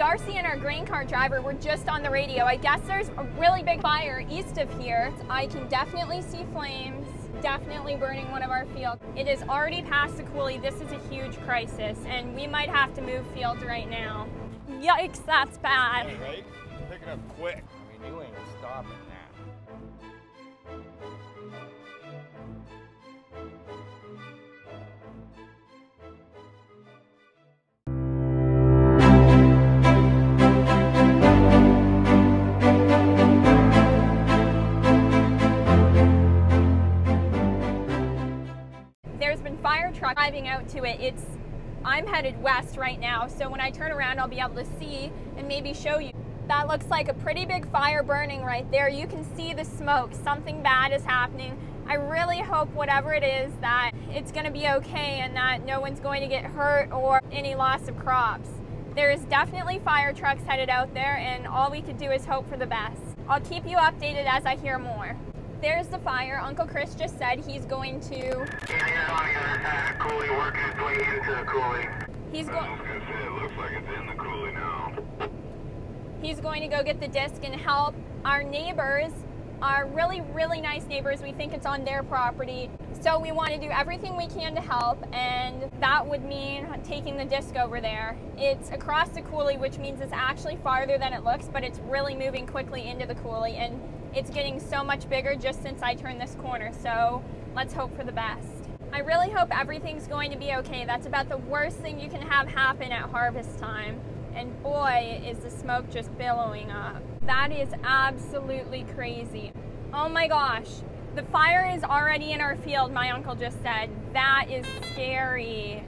Darcy and our grain car driver were just on the radio. I guess there's a really big fire east of here. I can definitely see flames, definitely burning one of our fields. It is already past the coulee. This is a huge crisis, and we might have to move fields right now. Yikes, that's bad. Yeah, right? Pick it up quick. I mean, you ain't stopping truck driving out to it. It's I'm headed west right now, so when I turn around, I'll be able to see and maybe show you. That looks like a pretty big fire burning right there. You can see the smoke. Something bad is happening. I really hope whatever it is that it's going to be okay and that no one's going to get hurt or any loss of crops. There is definitely fire trucks headed out there and all we could do is hope for the best. I'll keep you updated as I hear more. There's the fire. Uncle Chris just said he's going to Yeah, yeah, side of the coulee, way into the coulee. he's I going was gonna say, it looks like it's in the coulee now. He's going to go get the disc and help our neighbors, our really, really nice neighbors. We think it's on their property. So we want to do everything we can to help, and that would mean taking the disc over there. It's across the coulee, which means it's actually farther than it looks, but it's really moving quickly into the coulee, and it's getting so much bigger just since I turned this corner. So let's hope for the best. I really hope everything's going to be okay. That's about the worst thing you can have happen at harvest time. And boy, is the smoke just billowing up. That is absolutely crazy. Oh my gosh. The fire is already in our field, my uncle just said. That is scary.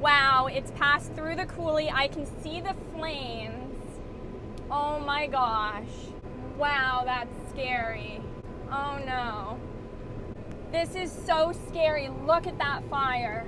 Wow, it's passed through the coulee. I can see the flames. Oh my gosh. Wow, that's scary. Oh no. This is so scary. Look at that fire.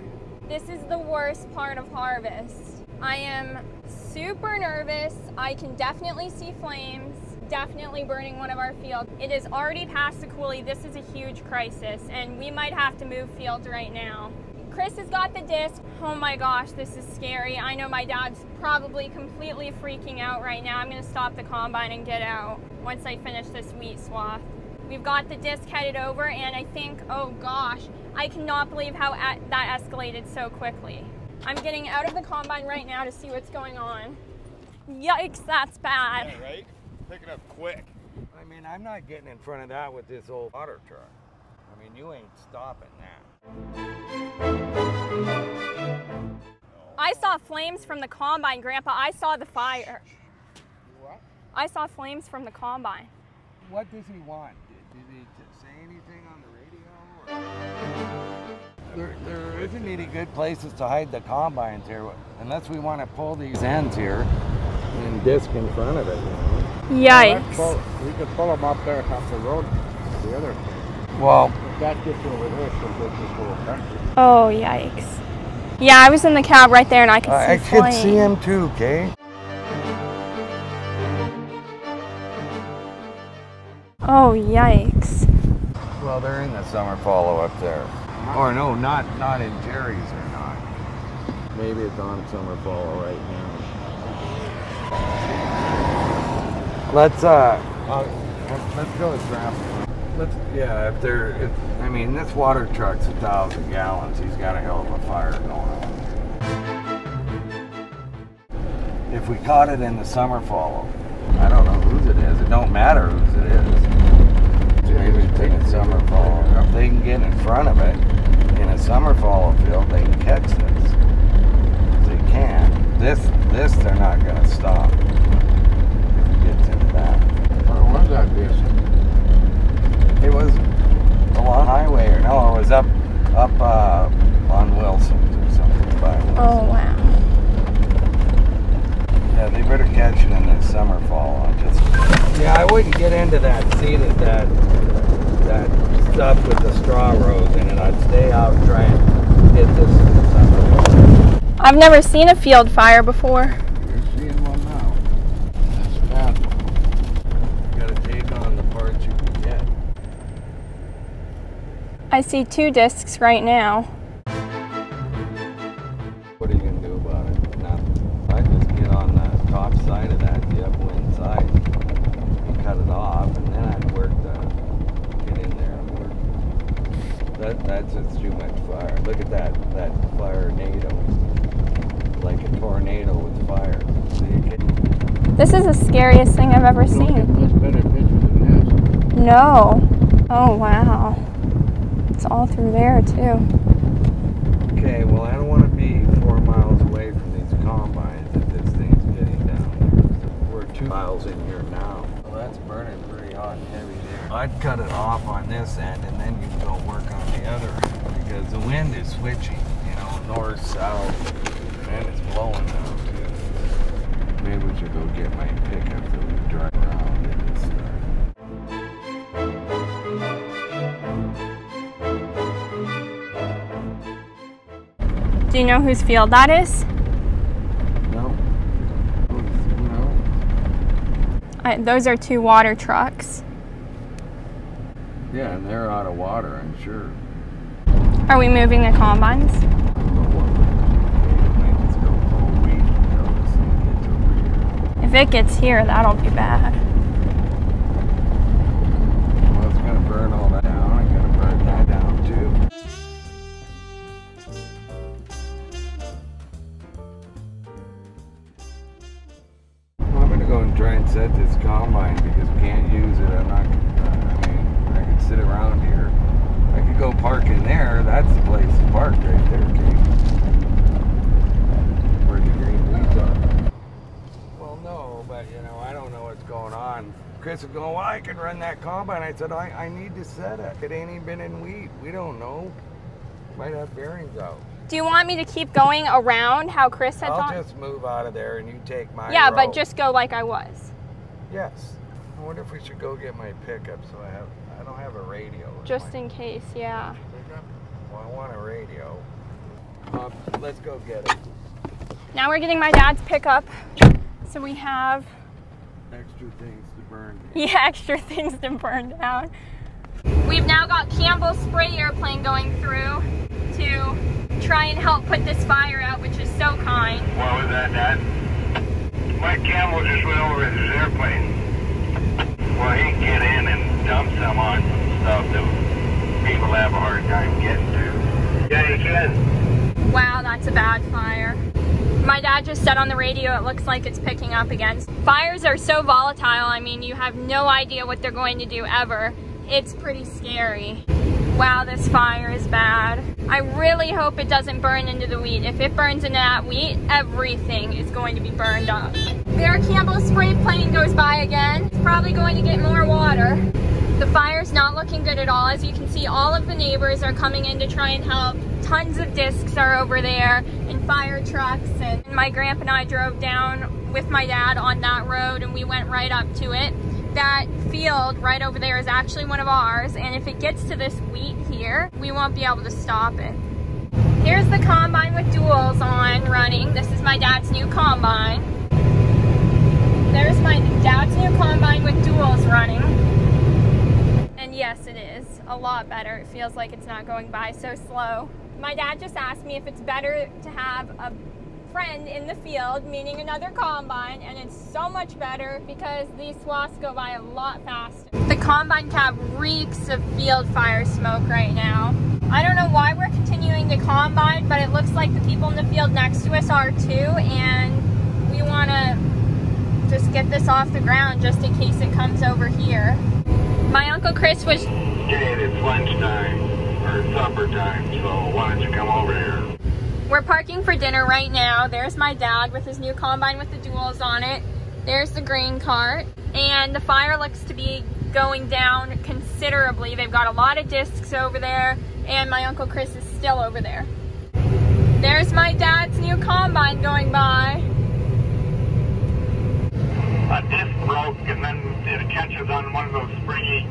This is the worst part of harvest. I am super nervous. I can definitely see flames, definitely burning one of our fields. It is already past the coulee. This is a huge crisis, and we might have to move fields right now. Chris has got the disc. Oh my gosh, this is scary. I know my dad's probably completely freaking out right now. I'm gonna stop the combine and get out once I finish this wheat swath. We've got the disc headed over, and I think, oh gosh, I cannot believe how a- that escalated so quickly. I'm getting out of the combine right now to see what's going on. Yikes, that's bad. Yeah, right? Pick it up quick. I mean, I'm not getting in front of that with this old water truck. I mean, you ain't stopping that. I saw flames from the combine, Grandpa. I saw the fire. What? I saw flames from the combine. What does he want? Did, did he say anything on the radio? Or? There, there isn't any good places to hide the combines here unless we want to pull these ends here and disc in front of it. You know? Yikes. Pull, we could pull them up there off the road, the other thing. Well, If that gets over there, she'll get this whole country. Oh, yikes. Yeah, I was in the cab right there and I could see I could see him too, Kay. Oh, yikes. Well, they're in the summer fallow up there. Or no, not not in Jerry's or not. Maybe it's on summer fallow right now. Let's uh, uh let's, let's go with traffic. Let's yeah, if they're if I mean this water truck's a thousand gallons, he's got a hell of a fire going on. If we caught it in the summer fallow, I don't know whose it is. It don't matter whose it is. Maybe take a summer fallow. If they can get in front of it in a summer fallow field, they can catch this. If they can. This this they're not gonna stop. never seen a field fire before. You're seeing one now. That's bad. You gotta take on the parts you can get. I see two discs right now. What are you gonna do about it? Nothing. I just get on the top side of that, the upwind side, and cut it off, and then I'd work the get in there and work. That that's just too much fire. Look at that that fire tornado better pictures than this. Is the scariest thing I've ever seen. No. Oh, wow. It's all through there, too. Okay, well, I don't want to be four miles away from these combines if this thing's getting down here. We're two miles in here now. Well, that's burning pretty hot and heavy there. I'd cut it off on this end and then you can go work on the other because the wind is switching, you know, north, south, and it's blowing now too. Maybe we should go get my pickup we drive around in this stuff. Do you know whose field that is? No. No. I, those are two water trucks. Yeah, and they're out of water, I'm sure. Are we moving the combines? If it gets here, that'll be bad. Well, it's gonna burn all that down. I gotta burn that down too. I'm gonna go and try and set this combine because we can't use it. I'm not. Uh, I mean, I could sit around here. I could go park in there. That's the place to park right there, Kate. Where the green weeds are. Well, no, but you know, I don't know what's going on. Chris is going, well, I can run that combine. I said, I, I need to set it. It ain't even been in wheat. We don't know. Might have bearings out. Do you want me to keep going around how Chris had I'll thought? just move out of there and you take my yeah, but just go like I was. Yes. I wonder if we should go get my pickup so I have, I don't have a radio. Just in case, yeah. pickup. Well, I want a radio. Um, let's go get it. Now we're getting my dad's pickup. So we have Extra things to burn. yeah, extra things to burn down. We've now got Campbell's spray airplane going through to try and help put this fire out, which is so kind. What was that, Dad? Mike Campbell just went over his airplane. Well, he can get in and dump some on some stuff that people have a hard time getting to. Yeah, he can. Wow, that's a bad fire. My dad just said on the radio it looks like it's picking up again. Fires are so volatile, I mean, you have no idea what they're going to do ever. It's pretty scary. Wow, this fire is bad. I really hope it doesn't burn into the wheat. If it burns into that wheat, everything is going to be burned up. There Campbell spray plane goes by again. It's probably going to get more water. The fire's not looking good at all. As you can see, all of the neighbors are coming in to try and help. Tons of discs are over there and fire trucks. And my grandpa and I drove down with my dad on that road and we went right up to it. That field right over there is actually one of ours. And if it gets to this wheat here, we won't be able to stop it. Here's the combine with duals on running. This is my dad's new combine. There's my dad's new combine with duals running. Yes, it is a lot better. It feels like it's not going by so slow. My dad just asked me if it's better to have a friend in the field, meaning another combine, and it's so much better because these swaths go by a lot faster. The combine cab reeks of field fire smoke right now. I don't know why we're continuing to combine, but it looks like the people in the field next to us are too, and we want to just get this off the ground just in case it comes over here. My Uncle Chris was Jade, it's lunchtime or supper time, so why don't you come over here? We're parking for dinner right now. There's my dad with his new combine with the duals on it. There's the grain cart. And the fire looks to be going down considerably. They've got a lot of discs over there, and my Uncle Chris is still over there. There's my dad's new combine going by. A disc broke and then it catches on one of those springy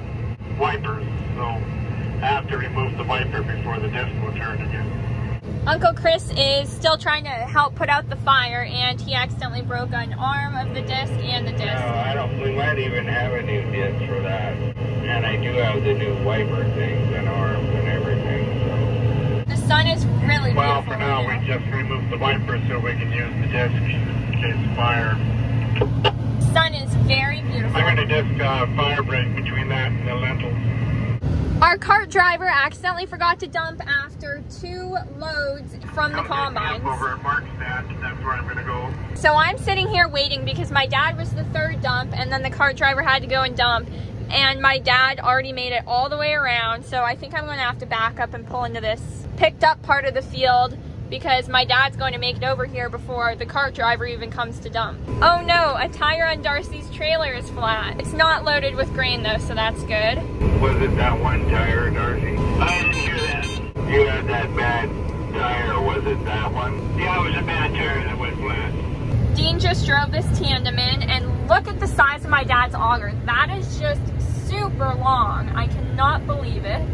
wipers, so I have to remove the wiper before the disc will turn again. Uncle Chris is still trying to help put out the fire, and he accidentally broke an arm of the disc and the disc. No. I don't, we might even have a new disc for that. And I do have the new wiper things and arms and everything, The sun is really. Well, for now, right we just removed the wiper so we can use the disc in case of fire. The sun is very beautiful. I'm gonna disc uh, fire break between that and the lentils. Our cart driver accidentally forgot to dump after two loads from the combines. Over at Markstadt, that's where I'm go. So I'm sitting here waiting because my dad was the third dump and then the cart driver had to go and dump. And my dad already made it all the way around. So I think I'm gonna have to back up and pull into this picked up part of the field because my dad's going to make it over here before the cart driver even comes to dump. Oh no, a tire on Darcy's trailer is flat. It's not loaded with grain though, so that's good. Was it that one tire, Darcy? I didn't hear that. You had that bad tire, was it that one? Yeah, it was a bad tire that went flat. Dean just drove this tandem in and look at the size of my dad's auger. That is just super long. I cannot believe it.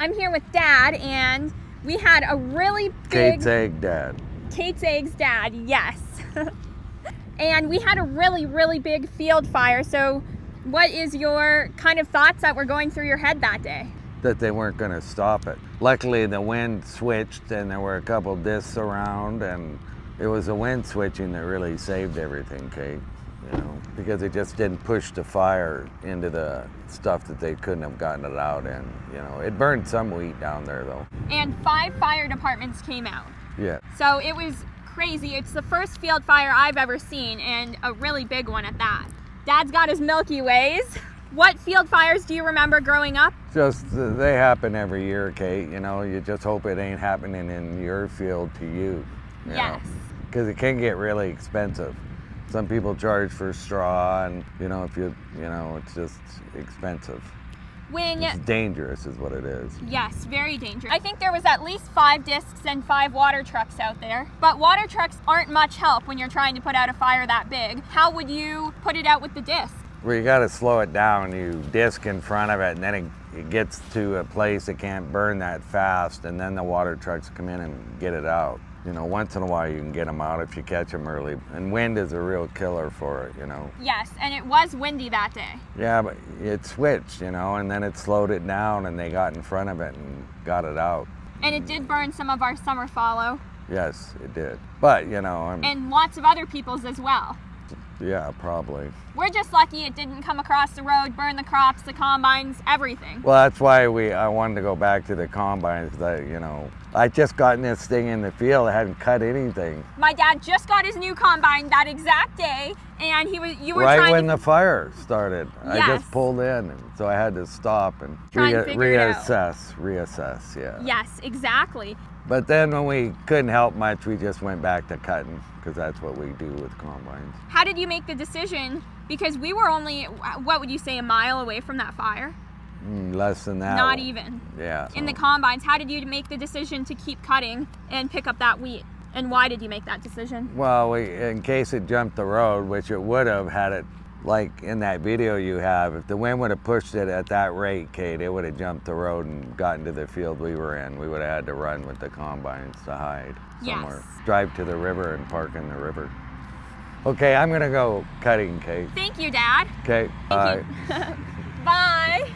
I'm here with dad and we had a really big Kate's Ag dad. Kate's Ag's dad, yes. and we had a really, really big field fire. So what is your kind of thoughts that were going through your head that day? that they weren't going to stop it. Luckily, the wind switched and there were a couple discs around, and it was the wind switching that really saved everything, Kate. Because it just didn't push the fire into the stuff that they couldn't have gotten it out in. You know, it burned some wheat down there though. And five fire departments came out. Yeah. So it was crazy. It's the first field fire I've ever seen, and a really big one at that. Dad's got his Milky Ways. What field fires do you remember growing up? Just uh, they happen every year, Kate. You know, you just hope it ain't happening in your field to you. you Yes. Because it can get really expensive. Some people charge for straw, and you know, if you, you know, it's just expensive. When It's dangerous, is what it is. Yes, very dangerous. I think there was at least five discs and five water trucks out there. But water trucks aren't much help when you're trying to put out a fire that big. How would you put it out with the disc? Well, you got to slow it down. You disc in front of it, and then it, it gets to a place it can't burn that fast, and then the water trucks come in and get it out. You know, once in a while you can get them out if you catch them early. And wind is a real killer for it, you know. Yes, and it was windy that day. Yeah, but it switched, you know, and then it slowed it down, and they got in front of it and got it out. And it did burn some of our summer fallow Yes, it did. But you know, I'm, and lots of other people's as well. yeah, probably. We're just lucky it didn't come across the road, burn the crops, the combines, everything. Well, that's why we I wanted to go back to the combines. That you know, I just gotten this thing in the field. I hadn't cut anything. My dad just got his new combine that exact day, and he was you were right when to the fire started. I just pulled in, and so I had to stop and Try and rea- figure it out. reassess, reassess. Yeah. Yes, exactly. But then when we couldn't help much, we just went back to cutting because that's what we do with combines. How did you make the decision? Because we were only, what would you say, a mile away from that fire? Mm, less than that. Not even. Yeah. In the combines, how did you make the decision to keep cutting and pick up that wheat? And why did you make that decision? Well, we, in case it jumped the road, which it would have had it, like in that video you have, if the wind would have pushed it at that rate, Kate, it would have jumped the road and gotten to the field we were in. We would have had to run with the combines to hide somewhere. Yes. Drive to the river and park in the river. Okay, I'm gonna go cutting, Kate. Thank you, Dad. Okay, bye. Bye.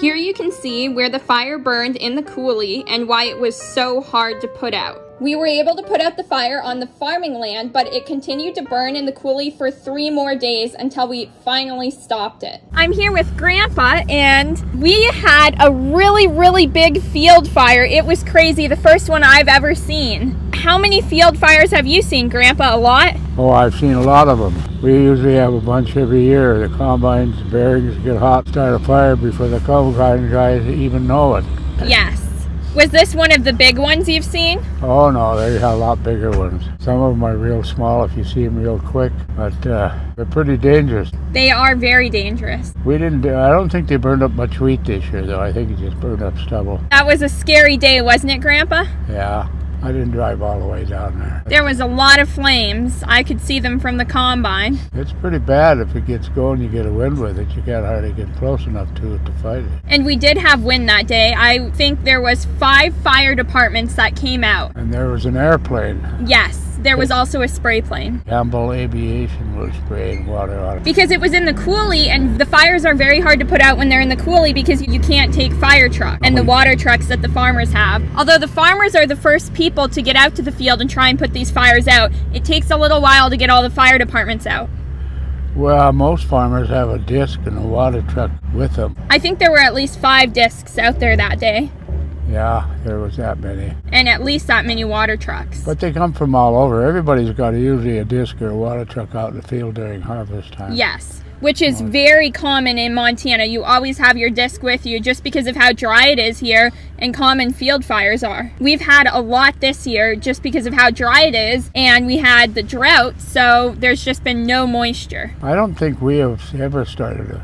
Here you can see where the fire burned in the coulee and why it was so hard to put out. We were able to put out the fire on the farming land, but it continued to burn in the coulee for three more days until we finally stopped it. I'm here with Grandpa, and we had a really, really big field fire. It was crazy, the first one I've ever seen. How many field fires have you seen, Grandpa? A lot? Oh, I've seen a lot of them. We usually have a bunch every year. The combines, bearings get hot, start a fire before the combine guys even know it. Yes. Was this one of the big ones you've seen? Oh no, there's a lot bigger ones. Some of them are real small if you see them real quick, but uh, they're pretty dangerous. They are very dangerous. We didn't. I don't think they burned up much wheat this year, though. I think it just burned up stubble. That was a scary day, wasn't it, Grandpa? Yeah, I didn't drive all the way down there. There was a lot of flames. I could see them from the combine. It's pretty bad if it gets going. You get a wind with it. You can't hardly get close enough to it to fight it. And we did have wind that day. I think there was five fire departments that came out. And there was an airplane. Yes, there was also a spray plane. Campbell Aviation was spraying water on it. Because it was in the coulee, and the fires are very hard to put out when they're in the coulee because you can't take fire truck and the um, water trucks that the farmers have. Although the farmers are the first people to get out to the field and try and put these fires out, it takes a little while to get all the fire departments out. Well, most farmers have a disc and a water truck with them. I think there were at least five discs out there that day, Yeah, there was that many. and at least that many water trucks. But they come from all over. Everybody's got usually a disc or a water truck out in the field during harvest time. Yes, which is very common in Montana. You always have your disc with you just because of how dry it is here and common field fires are. We've had a lot this year just because of how dry it is, and we had the drought, so there's just been no moisture. I don't think we have ever started a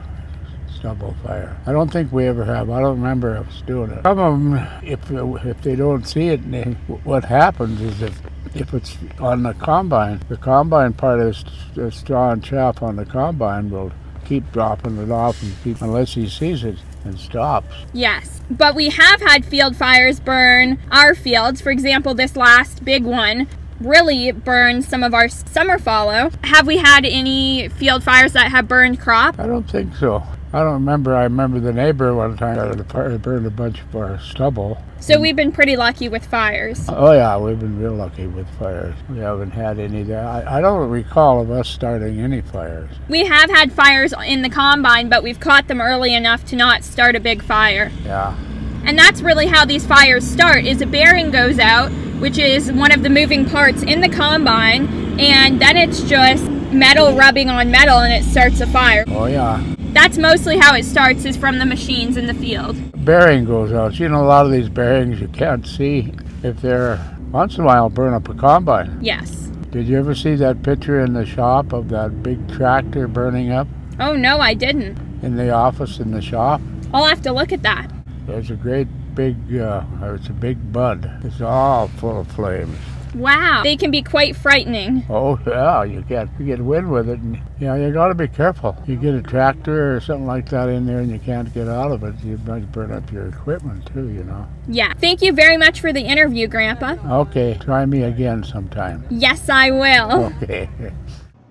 stubble fire. I don't think we ever have. I don't remember us doing it. Some of them, if if they don't see it, they, what happens is if if it's on the combine, the combine part of the straw and chaff on the combine will keep dropping it off and keep unless he sees it and stops. Yes, but we have had field fires burn our fields. For example, this last big one really burned some of our summer fallow. Have we had any field fires that have burned crop? I don't think so. I don't remember. I remember the neighbor one time got a fire burned a bunch of our stubble. So we've been pretty lucky with fires. Oh yeah, we've been real lucky with fires. We haven't had any there. I, I don't recall of us starting any fires. We have had fires in the combine, but we've caught them early enough to not start a big fire. Yeah. And that's really how these fires start is a bearing goes out, which is one of the moving parts in the combine, and then it's just metal rubbing on metal and it starts a fire. Oh yeah. That's mostly how it starts is from the machines in the field. Bearing goes out. You know, a lot of these bearings you can't see if they're once in a while burn up a combine. Yes. Did you ever see that picture in the shop of that big tractor burning up Oh no, I didn't. in the office in the shop? I'll have to look at that. There's a great big, uh, it's a Big Bud. It's all full of flames. Wow. They can be quite frightening. Oh yeah, you get you get wind with it, and yeah, you got to be careful. You get a tractor or something like that in there, and you can't get out of it. You might burn up your equipment too. You know. Yeah. Thank you very much for the interview, Grandpa. Okay, try me again sometime. Yes, I will. Okay.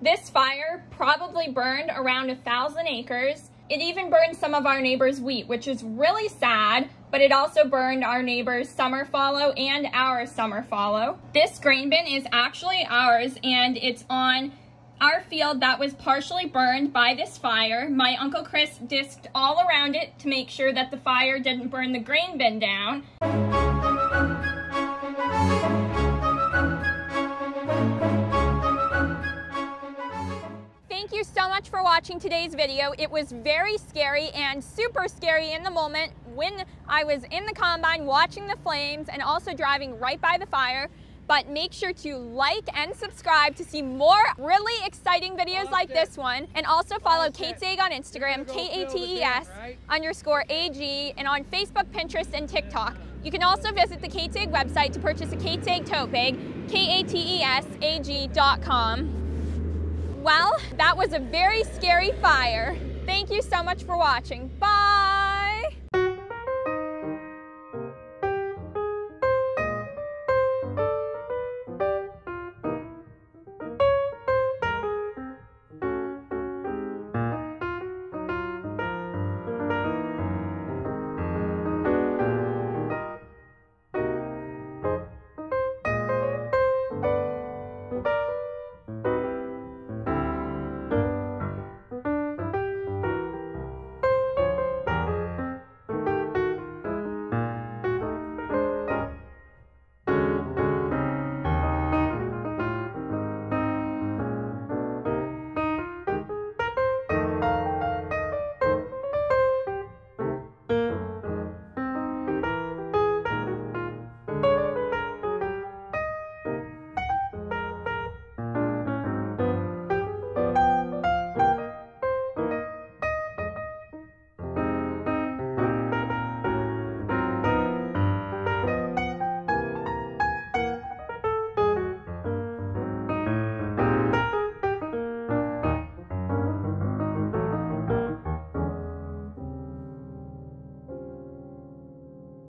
This fire probably burned around a thousand acres. It even burned some of our neighbors' wheat, which is really sad, but it also burned our neighbors' summer fallow and our summer fallow. This grain bin is actually ours and it's on our field that was partially burned by this fire. My Uncle Chris disked all around it to make sure that the fire didn't burn the grain bin down. So much for watching today's video. It was very scary and super scary in the moment when I was in the combine watching the flames and also driving right by the fire. But make sure to like and subscribe to see more really exciting videos like this one. And also follow Kate's Ag on Instagram, K-A-T-E-S underscore A-G, and on Facebook, Pinterest, and TikTok. You can also visit the Kate's Ag website to purchase a Kate's Ag tote bag, K-A-T-E-S-A-G dot com. Well, that was a very scary fire. Thank you so much for watching. Bye!